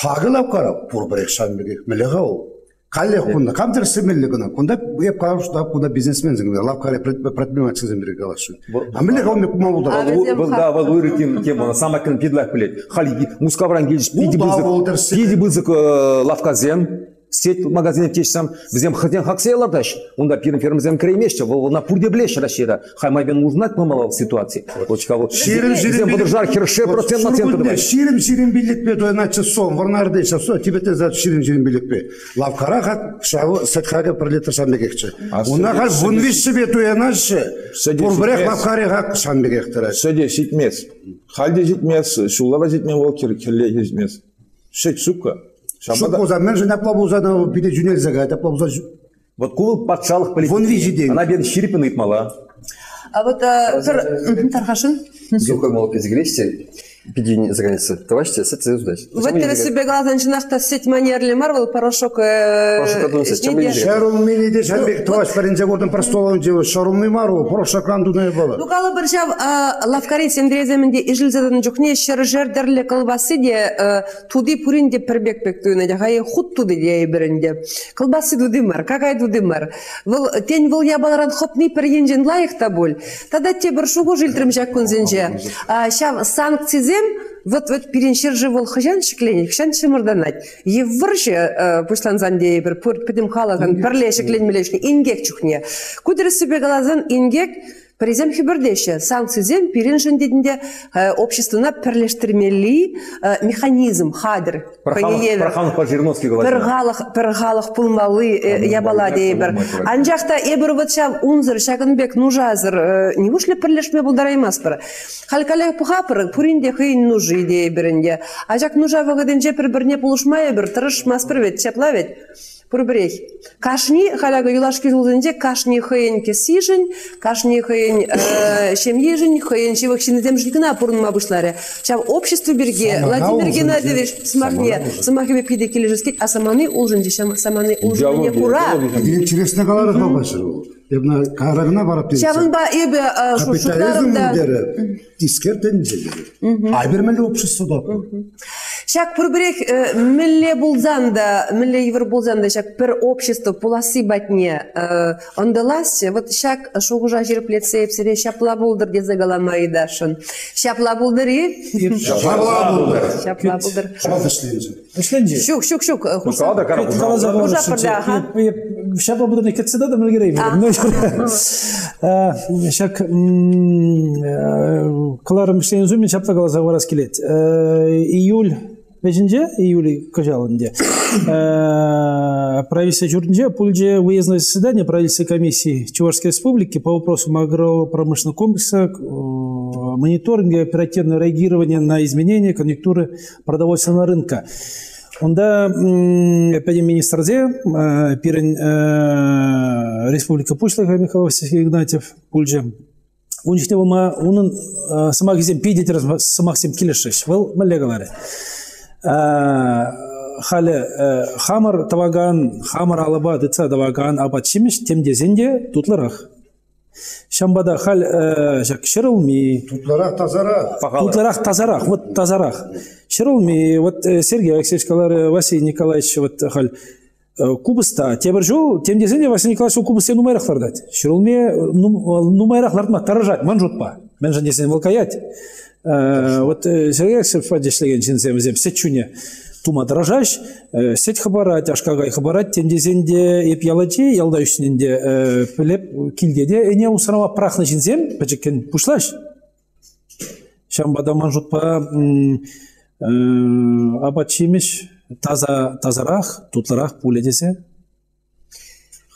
хагылап кара пурбрек шамбеге мелега ол калле кунда камтер семеллегына кунда еп калашта кунда бизнесмен зингда лап кара предприниматель зингда галашу а мелега он мекума бұл да бұл үйрі тем тем оны сама кін пидлак білет хали мускавран келіш пиди бызык пиди бызык лавказем сеть магазинов течсам бізем хаксеялардаш онда пирин фермізем кіреймешче бұл на пурде блеш рашира хаймайбен нужнать мамала ситуации. Очка вот ширим ширим подержар херше процент на центр ширим ширим билетпе то иначе сом. Варнарды шасо тебе за ширим ширим билетпе лавкара хак шаву сетхага прилетер шамбегекче уна хал вунвиш себе то иначе пурбрех лавкаре хак шамбегектер Сөде житмес. Халде житмес, шулава житме ол келе житмес. Шет сука. Шо боза мен боза на биде жунел зага та боза вот кул патшалық полит Вон вижу она бер ширипын итмала. А вот бір тархашын Зухай пиди за границы. Товарищи, с этой удачи. вот тері себе глазан жинақта сеть манерлі марвел порошок Порошок адунсыз, чем ішнеде. или Шарум мини де шамбек товаш паренже гордон простолом же шарумный мару порошакан дуне бала Ну калы бір жав лавкари сендіреземінде іжилзадан жүхне шыржердерлі кылбасы де туди пурин де пірбек бек туйна де хай худ туди де бірінде кылбасы дудымар какай дудымар выл тень выл ябаларан хопни пір енжен лайық та боль. Тада те бір шугу жак күнзенже шав санкцизем вот вот переншер же вол хыжан шекленик шан шымырданать еврше пушланзан де бір пурт пидим халаган пірле шекленмелешне ингек чухне. Кудыры себе галазан ингек Президент хибердеше санкцизем пиринжен дедінде обществына пірлештірмели механизм хадр Проханов по Жириновский говорил. Пірғалық пірғалық пулмалы ябала дейбір анжақта ебір вот шав унзыр шагынбек нужазыр не ушле пірлешме бұлдараймас бір халкале пухапыр пуринде хыйн нужи дейбірінде ажак нужа вагаденже пір бірне пулушмай бір тырышмас бір вет чепла вет. Пурбрех. Кашни халяга юлашки жулденде кашни хыйын кесижин, кашни хыйын шемьежин, хыйын шивых шинезем жигна пурнма бушларе. Чав общество берге, Владимир Геннадьевич смахне, смахне пиде кележескет, а саманы улжинде, саманы улжинде кура. интересно калары Ebna kararına varıp dedi. Çavın ba ebe Kapitalizm şuşlarımda. müdürü. Diskert denizleri. Aybermeli общество da. Шак пурбирек э, милле булзан да, милле евр булзан да шак пер общество пуласы батне ондалас, вот шак шугужа жирплетсе епсере шапла булдыр дезе галамай дашын. Шапла булдыр и? Шапла булдыр. Шапла булдыр. Шапла шлинжи. Shunday. Shu shu shu shab obodni ketsada nima kerak shak qilganim ishlaymiz men shapta глаза borasi keladi iyul nechinchi iyul qilganimda правительство Чурнджа пульде выездное заседание правительства комиссии Чувашской республики по вопросам агропромышленного комплекса мониторинга и оперативного реагирования на изменения конъюнктуры продовольственного рынка. Онда премьер-министрзе пирен э, республика Пушлага Михаил Васильевич Игнатьев пульже Унчте унын э, сымак изем пейдетер сымак сем килешеш. Выл мэллегалары. Халі э, хамыр таваган, хамыр алаба дыца таваган абат шимеш темдезенде тутларақ. Шамбада хал э, жак шырылми, Тутларақ тазарақ. Тутларақ тазарақ, вот тазарақ. Шырылми, вот э, Сергей Алексеевич Калар, Василий Николаевич, вот хал э, кубыста тебір жол темдесенде Василий Николаевич ол кубысте нумайрахлар дать. Шырылме нумайрахлар ма таражать, ман жутпа. Мен же десен волкаять. Э, Вот э, Сергей Алексеевич Фадишлеген чинсем зем сетчуне тума дражаш, э, сет хабарать, ашкагай хабарать, тендезенде еп ялачи, ялда үстіненде пілеп килдеде, эне усарама прахны чинсем, пачекен пушлаш. Шамбада манжутпа м, э, абачимеш таза тазарақ, тутларақ пуле десе.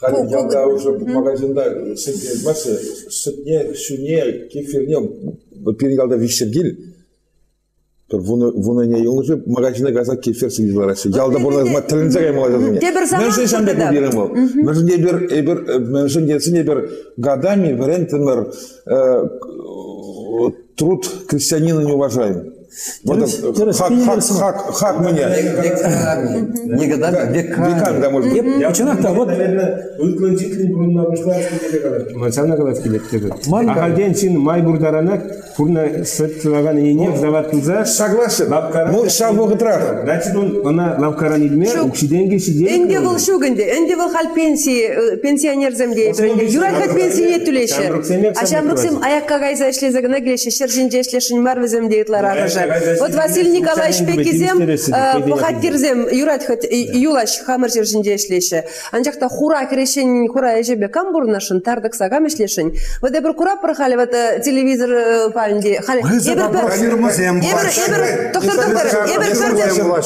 Хәлі ялда уже магазинда сүтне, шуне, кефирне, перегалда вишергил. Бір вуны вуны не юңжы магазинда газа кефир сидилар ашы. Ялда болар ма тилинзе гай магазин. Те бір заман Мен шешам бек курдыда. бирем ол. Мен же бир бир мен же десине бир годами варентимер труд крестьянина не уважаем. Вот это, дөрес, хак, пенелер хак, сымақ. хак, хак мне. Не годами, веками. Веками, да, может быть. Ученақта, вот Мансана қалас келет тебе. Манда. Ахалден син май бурдаранак пурна сыттылаган ине заватылза. Согласен. Ну, шаг в утрах. Значит, он она лавкаран. Энде энде хал пенсии, э, пенсионер земде, гына Вот Василий Николаевич Пекизем, похаттирзем, юрай хат юлаш хамыр шержинже ишлеше. Анжакта хура крешен, хура ежебе камбурнашын, тардык сагам ишлешин. Вот эбір кура пырхали, вот э, телевизор э, палінде. Хали, пір- ем булаш.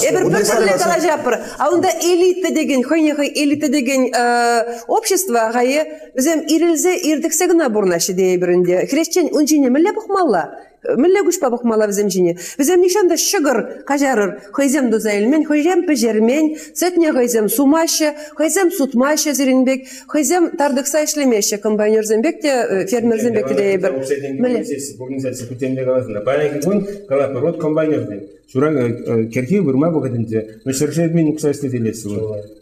эбір Ондай пір- саламаса. пірле жапыр. А онда элита деген, хойнехай элита деген э, общество гайы bizem ирилзе ирдиксе гына бурнашы дей биринде. Христиан унжине милле бухмалла. Милле гушпа бухмалла bizem жине. Bizem нишанда шыгыр кажарыр. Хойзем дозайлмен, хойзем пежермен, сетне хойзем сумашы, хойзем сутмашы зиринбек, хойзем тардыкса ишлемеші комбайнер зембек те фермер зембек те дей бир. Милле. Организация күтемде қаласында. Баяғы күн кала. Шуран керхи делесі бұл.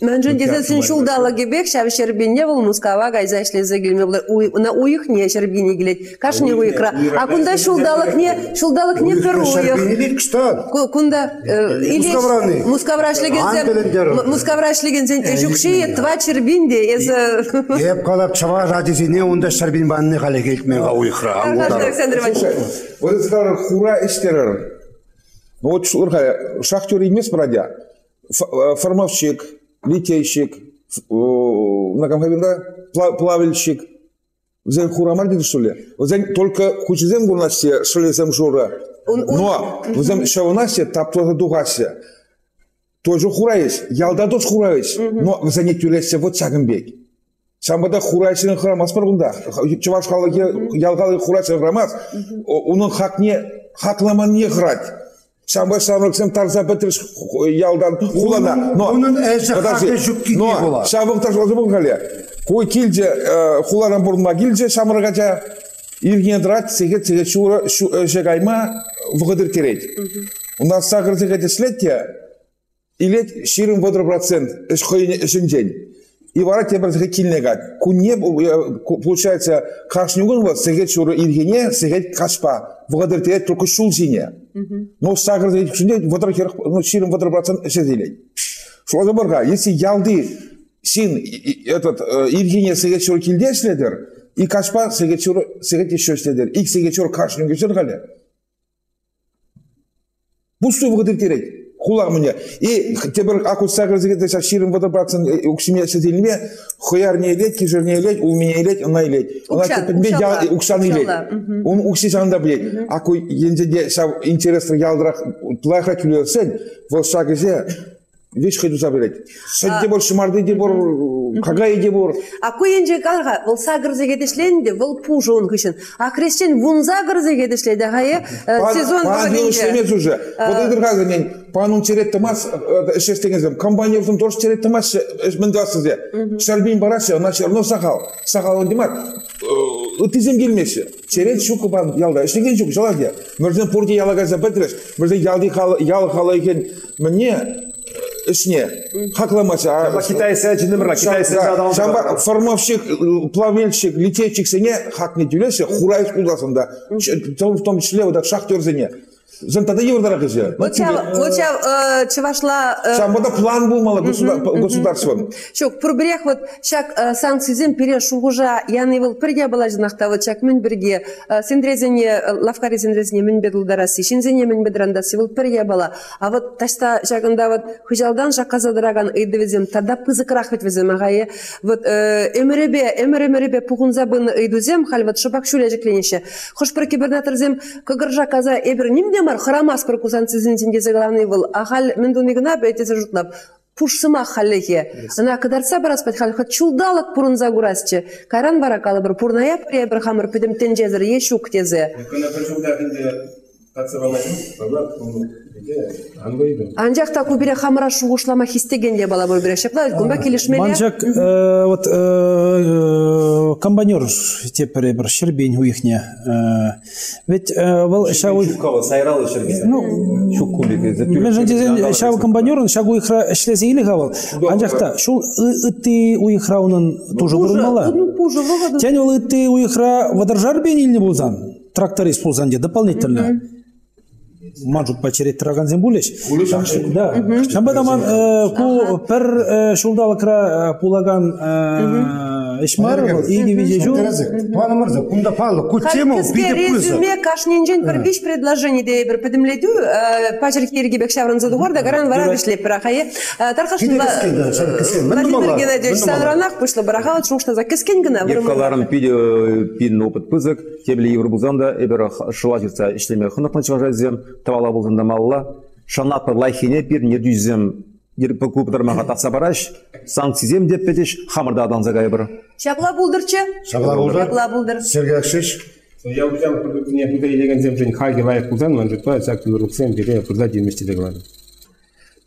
дейлесinde. Мәнжен дезесін шулдалы гебек, шәві шербинне бұл мұскава гайза ішлезе келме бұл уй- на уйық не шербине келет. Кашне уйықра. А кунда шулдалық не, шулдалық не кштан. Ку- Кунда или Ан белендер. зем мускаврашлеген зем жүкши тва чербинде езі Еп қалап чава радизине онда шербин банны қале келтмен қауйықра. Александр Иванович Вот это хура истерер. Ну вот шурха, шахтер емес бродя. Формовщик, литейщик, ф- э, на камхабинда плавильщик. Зен хурамар дейді что ли? Зен только хучизем гурнасе, шелезем жура. Но, зен шаунасе, таптоза дугасе. Тоже хура есть. Ялда дос хура есть. Но зен тюлесе вот чагымбек. Шамбада хурайшының храмас бар бұнда. Чуваш халығы ялғалы хурайшының храмас. Оның хақ не, хақламан не храть. Шамба шамрыксым тарса бітіріш ялдан хулана. Но, Оның әжі подожди. хақы жүкке не Но, бола? шамбық таш олзы бұл қале. Кой килже, хуларан бұрынма килже шамырғача. Ирген драть сегет сегет шура шегайма вгадыр терет. У нас сагыр сегет слетя илет ширин водор процент эш хойне эшинжен. И вара тебер сегет килнегат. Кунне получается кашнюгун вот сегет шура иргене сегет кашпа вгадыр терет только шул жине. Но сагыр сегет шунде водор хер ну ширин водор процент эшедилет. Шулга барга, если ялды син этот иргене сегет шура килдешледер, и кашпа сегечур сегет еще isteder. İlk сегечур karşını geçer gale. Bu su vıdır terek. Kulak mı И тебір акут сагыр зегет сейчас ширин вăдыр процент уксиме сетилме хояр не илет, кижер не у меня илет, она илет. Она я уксан илет. Он укси санда билет. Аку енде де интересно ялдырак күлөсен, веш хайду забирать. Сәдде бор шымарды де бор кагай де бор. А куенже калга вол сагыр зегедешленде вол пужун кышын. А крестен вунза гыр зегедешледе хае сезон Пан шлемез уже. Вот идер газы мен панун черет тамас эшестегензем. Компаниябызым дорс черет тамас мындасыз. Шарбин барасы, она черно сахал. Сахал он демат. Ытызем келмеші. Черет шуку бан ялда. Эшлеген шук жалаге. Мөрден пурди ялагаза бетреш. Мөрден ялды ялы хала екен. Мне ішіне хакламаса китай сәжінімра китай сәжі шамба формовщик плавильщик литейщик сене хак не тюлесе хурайс куласында в том числе вот шахтер сене Зантада евродара кызы. Луча чевашла... Шамбада план болмалы государством. Шок, пурбірек вот шак санкцизм пере шуғужа яны был бірге была жинақта вот чак мен бірге сендрезене лавкари сендрезене мен бедулдарасы шинзене мен бедрандасы был бірге была. А вот ташта шагында вот хужалдан шақа задыраган ыйды везем, тада пызықырақ вет везем ағайы. Вот эмеребе, эмеремеребе пуғынза бын ыйдузем, хал вот шыбак шуле жекленеше. Хош бір кибернаторзем кыгыржа каза эбір нимде мар храмас бір кузан цизин заглавный был. А хал мен дунигна бәйтезе жутлап пушсыма халлехе. Ана кадарса барас пат хал хат чулдалык пурун загурасчы. Каран баракалы бір пурная прия бір хамыр пидим тенжезір ешук тезе. Анжақта көбіре хамыра шуғышлама хистегенде бала бұл біре шепла, күмбә келішмеле. Манжак, вот комбайнер тепері бір шербень уйхне. Ведь бұл шауы... Шукава, сайралы шербень. Ну, мен жандезен шауы комбайнерын шагу ихра ішлесе или хавал. Анжақта, шул ыты уйхрауның тоже бұрынмала. Тян ол ыты уйхра вадаржар бен илні болзан. Тракторист болзан де дополнительно. Мажут пачерет траган зембулеш. Да. Шамбада ман ку пер шулдалыкра пулаган ишмар или вижу. Пан мырза, кунда палы, ку тему биде пуза. резюме кашнинжен бір биш предложение де бір педемледу пачерктерге бек шавран задугар да гаран вара бишлеп брахае. Тархашын Владимир Геннадьевич санранах пышлы браха, чуншта за кескен гына. Евкаларын пиде пин опыт пызык, тебле евробузанда эбер шылачырца ишлеме хыныкны чыгажазем, тавала болзанда малла, шанапы лайхине пир не дүзем көпітірмаға татса бараш, санкцизем деп бетеш, хамырда гайбыр. Шапла булдырчы? Шапла булдыр. Шапла булдыр. Сергей Акшич. Я не зем жен хайге лайық бұлдан, ман жұтпа, сәк түгірліксен, бере, қалады.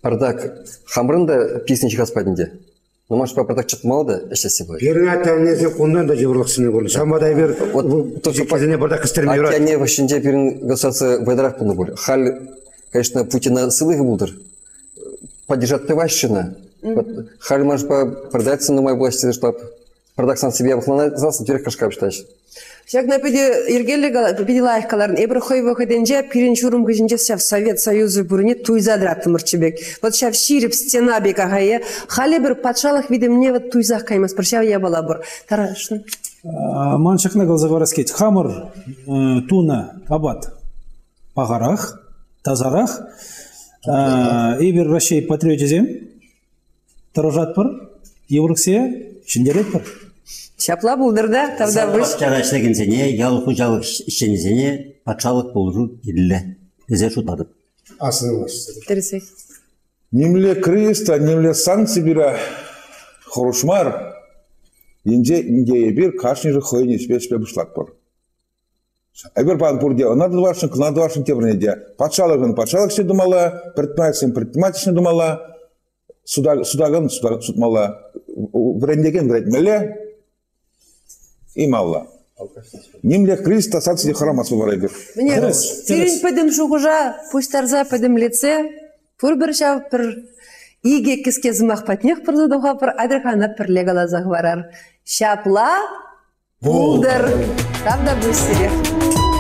Пардак, хамрын да. Ну, может, по пардак чытмалы да, бой. Кундан да Вот пазене бардак юрат. не ващенде перин государство вайдарах пулны боль. Халь, конечно, Путина сылығы булдыр. Поддержать тыващина. Вот, Халь, может, по продаться на моей власти, чтобы пардак сам себе обхлана, знался, теперь кашка считаешь. Шак на пиде иргеле пиде лайкаларын эбір хой вахыденже пирин чурум гыжинже шав Совет Союзы бурне туйзадрат мырчыбек. Вот шав ширип стена бек агае. Хали бір патшалық виде мне вот туйзах каймас шав я бала бұр. Тарашны. Маншакна галзагварас кет. Хамыр туна абат пағарақ, тазарақ. Эбір Россия патриотизм. Таражат бір. Евроксия шиндерет бір. Шапла булдырда тавда бұш. Патшаға ішлегенсене, ял хужалық ішенесене патшалық болжу еділі. Эзе шутадып. Тересек. Немле креста, немле санкции бира хорушмар. Инде инде ебир кашни же хойни спеш спе бушлак пор. Пан пурде, надо вашын, надо вашын тебрне де. Патшалыгын патшалык се думала, предприниматель предприниматель думала, судагын судмала, врендеген вредмеле, и малла. Немле крыльста сатси харамас бара бир. Міне тирин пөдім шуғыжа пуштарза пөдім лице пұр бір шав пір иге кіске зымақ патнех пір задуға пір адрхана пір легалазақ варар. Шапла булдыр. Там да бөстерек.